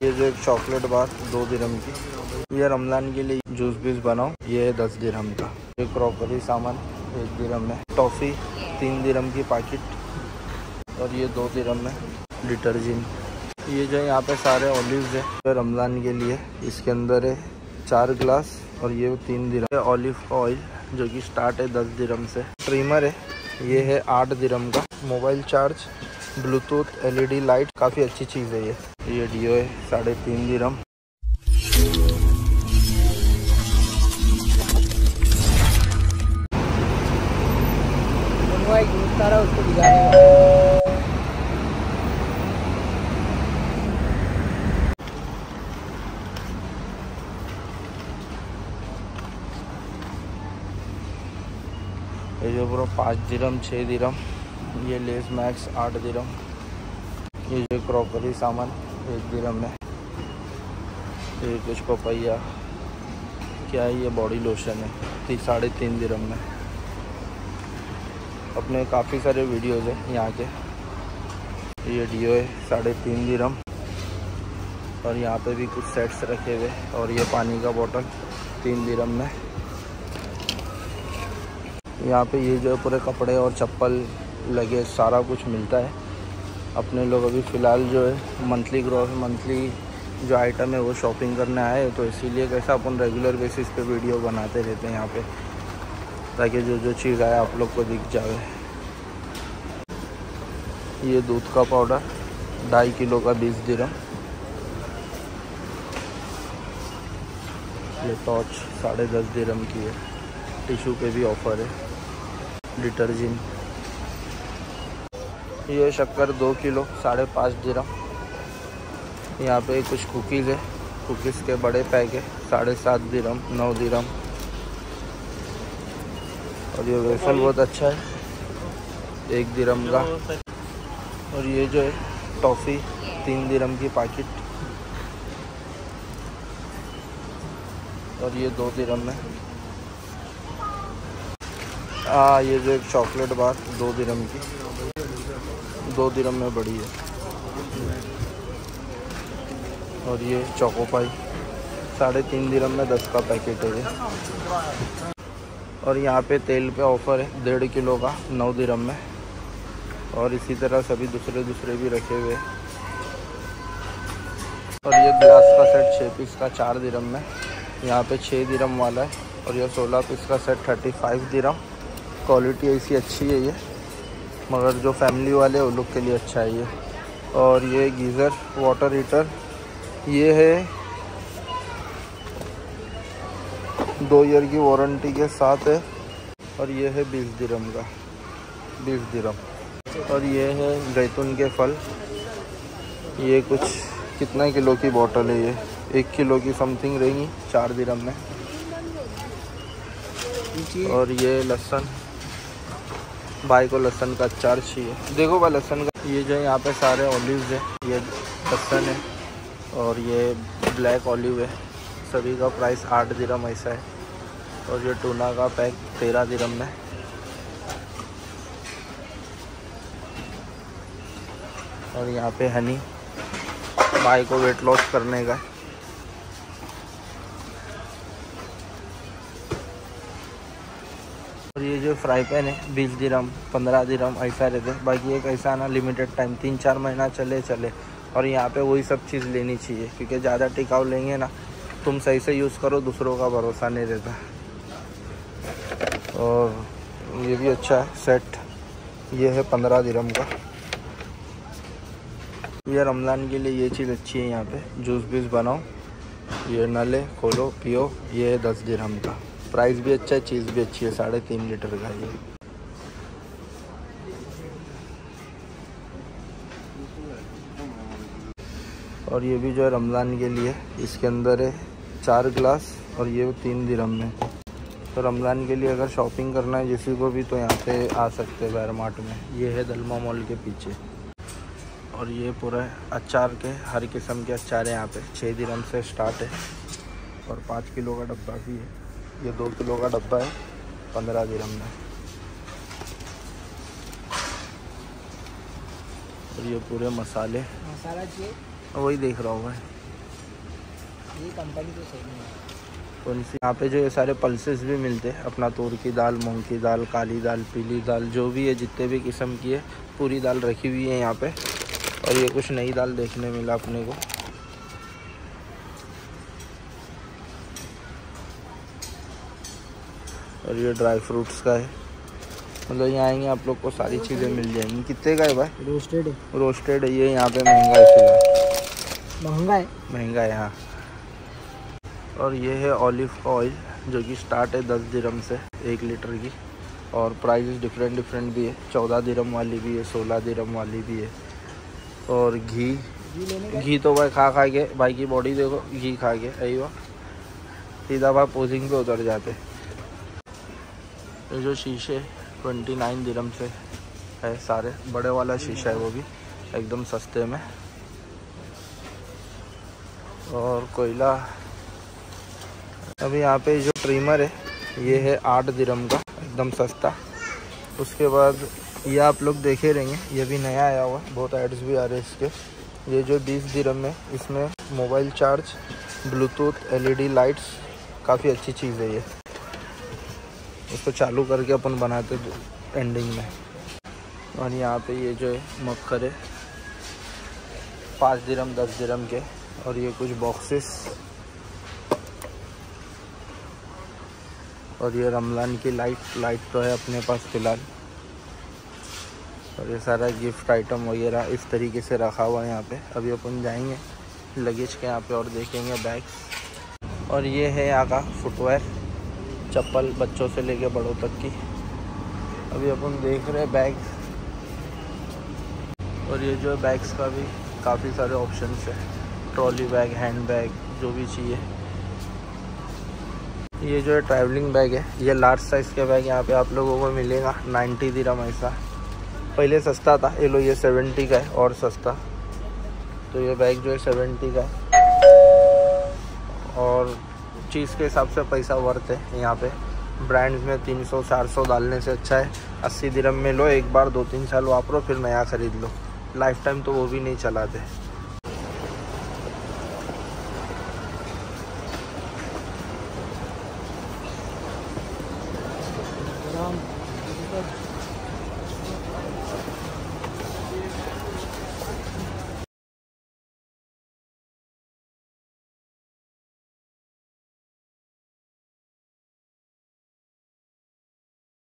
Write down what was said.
ये जो एक चॉकलेट बार दो दिरम की, ये रमज़ान के लिए जूस बीस बनाओ, ये है दस दिरम का। ये क्रॉकरी सामान, एक दिरम में टॉफ़ी तीन दिरम की पैकेट और ये दो दिरम में। डिटर्जेंट ये जो यहाँ पे सारे ऑलिव्स है जो रमज़ान के लिए। इसके अंदर है चार ग्लास और ये तीन दिरम ऑलिव ऑयल जो कि स्टार्ट है दस दिरम से। ट्रिमर है, ये है आठ दिरम का। Mobile charge bluetooth LED light काफ़ी अच्छी चीज़ है ये। ये डीओ है साढ़े तीन दिरम उसको ये जो पूरा पाँच दिरम छः दिरम ये लेस मैक्स आठ दिरम ये जो क्रॉकरी सामान। एक दिरम में ये कुछ पपैया, क्या है ये बॉडी लोशन है? साढ़े तीन दिरम में अपने काफ़ी सारे वीडियोज़ हैं यहाँ के। ये डीओ है, साढ़े तीन दिरम और यहाँ पे भी कुछ सेट्स रखे हुए और ये पानी का बोतल तीन दिरम में यहाँ पे ये जो पूरे कपड़े और चप्पल लगे सारा कुछ मिलता है। अपने लोग अभी फ़िलहाल जो है मंथली ग्रोथ मंथली जो आइटम है वो शॉपिंग करने आए तो इसीलिए कैसा अपन रेगुलर बेसिस पे वीडियो बनाते रहते हैं यहाँ पे, ताकि जो जो चीज़ आए आप लोग को दिख जाए। ये दूध का पाउडर ढाई किलो का बीस दिरम ये टॉर्च साढ़े दस दिरम की है। टिशू पे भी ऑफ़र है। डिटर्जेंट ये शक्कर दो किलो, साढ़े पाँच दिरम यहाँ पे कुछ कुकीज़ है। कुकीज़ के बड़े पैक है, साढ़े सात दिरम नौ दिरम और ये वेफल बहुत अच्छा है। एक दिरम का। और ये जो है टॉफ़ी तीन दिरम की पैकेट और ये दो दिरम में। हाँ ये जो एक चॉकलेट बार दो दिरम की। दो दिरम में बड़ी है। और ये चौकोपाई साढ़े तीन दिरम में दस का पैकेट है ये। और यहाँ पे तेल पे ऑफ़र है, डेढ़ किलो का, नौ दिरम में। और इसी तरह सभी दूसरे दूसरे भी रखे हुए और ये ग्लास का सेट छः पीस का, चार दिरम में। यहाँ पे छः दिरम वाला है। और ये सोलह पीस का set thirty five dirham quality ऐसी अच्छी है ये। मगर जो फैमिली वाले उन लोग के लिए अच्छा है ये। और ये गीज़र वाटर हीटर ये है दो ईयर की वारंटी के साथ है। और ये है बीस दिरम का, बीस दिरम और ये है जैतून के फल। ये कुछ कितना किलो की बोतल है ये? एक किलो की समथिंग रहेगी, चार दिरम में। और ये लहसन। भाई को लहसन का अचार चाहिए। देखो भाई, लहसन का ये जो यहाँ पे सारे ऑलिव्स है। ये लहसन है और ये ब्लैक ऑलिव है। सभी का प्राइस आठ दिरम ऐसा है। और ये टूना का पैक तेरह दिरम में और यहाँ पे हनी भाई को वेट लॉस करने का और ये जो फ्राई पैन है, बीस दिरम पंद्रह दिरम ऐसा रहते बाकी एक ऐसा ना लिमिटेड टाइम तीन चार महीना चले चले। और यहाँ पे वही सब चीज़ लेनी चाहिए, क्योंकि ज़्यादा टिकाऊ लेंगे ना, तुम सही से यूज़ करो, दूसरों का भरोसा नहीं रहता। और ये भी अच्छा है सेट ये है पंद्रह दिरम का। ये रमज़ान के लिए ये चीज़ अच्छी है यहाँ पे जूस बीस बनाओ। ये नले खोलो, पियो, ये है दस दिरम का। प्राइस भी अच्छा है, चीज़ भी अच्छी है, साढ़े तीन लीटर का ये। और ये भी जो है रमज़ान के लिए, इसके अंदर है चार ग्लास और ये तीन दिरम में। तो रमज़ान के लिए अगर शॉपिंग करना है किसी को भी तो यहाँ पे आ सकते हैं बैर मार्ट में। ये है दलमा मॉल के पीछे। और ये पूरा अचार के, हर किस्म के अचार है यहाँ पे। छः दिरम से स्टार्ट है। और पाँच किलो का डब्बा भी है। ये दो किलो का डब्बा है पंद्रह दिरम में। और ये पूरे मसाले। मसाला चाहिए? वही देख रहा हूँ मैं। ये कंपनी तो सही नहीं है। कौन सी? यहाँ पे जो ये सारे पल्सेस भी मिलते हैं अपना तूर की दाल मूंग की दाल काली दाल पीली दाल जो भी है जितने भी किस्म की है पूरी दाल रखी हुई है यहाँ पे। और ये कुछ नई दाल देखने मिला अपने को। और ये ड्राई फ्रूट्स का है। मतलब यहाँ आएँगे आप लोग को सारी चीज़ें मिल जाएँगी। कितने का है भाई? रोस्टेड है। रोस्टेड है ये यहाँ पे महँगा है फ़िलहाल महँगा है? महँगा है हाँ। और ये है ऑलिव ऑयल जो कि स्टार्ट है दस दिरम से एक लीटर की। और प्राइस डिफरेंट डिफरेंट भी है। चौदह दिरम वाली भी है सोलह दिरम वाली भी है। और घी? घी तो भाई खा खा के भाई की बॉडी देखो घी खा के यही हुआ सीधा भाई पोजिंग पे उतर जाते। ये जो शीशे ट्वेंटी नाइन दिरम से है सारे। बड़े वाला शीशा है वो भी, एकदम सस्ते में। और कोयला। अभी यहाँ पे जो ट्रिमर है, ये है आठ दिरम का, एकदम सस्ता। उसके बाद ये आप लोग देखे रहेंगे, ये भी नया आया हुआ बहुत एड्स भी आ रहे हैं इसके। ये जो बीस दिरम है, इसमें mobile charge bluetooth LED lights काफ़ी अच्छी चीज़ है ये। इसको चालू करके अपन बनाते एंडिंग में। और यहाँ पे ये जो है मक्खर है, पाँच दिरम दस दिरम के, और ये कुछ बॉक्सेस और ये रमलान की लाइट लाइट तो है अपने पास फ़िलहाल। और ये सारा गिफ्ट आइटम वगैरह इस तरीके से रखा हुआ है यहाँ पे। अभी अपन जाएँगे लगेज के यहाँ पे और देखेंगे बैग्स और ये है यहाँ का फुटवेयर चप्पल बच्चों से लेके बड़ों तक की। अभी अपन देख रहे हैं बैग और ये जो बैग्स का भी काफ़ी सारे ऑप्शंस है। ट्रॉली बैग हैंड बैग जो भी चाहिए। ये जो है ट्रैवलिंग बैग है। ये लार्ज साइज़ के बैग यहाँ पे आप लोगों को मिलेगा। 90 दिरम ऐसा। पहले सस्ता था। ये लो, ये 70 का है और सस्ता। तो ये बैग जो है 70 का है। और चीज़ के हिसाब से पैसा वर्थ है यहाँ पे। ब्रांड्स में 300 400 डालने से अच्छा है। अस्सी दिरम में लो, एक बार दो तीन साल वापरो, फिर नया ख़रीद लो। लाइफ टाइम तो वो भी नहीं चलाते।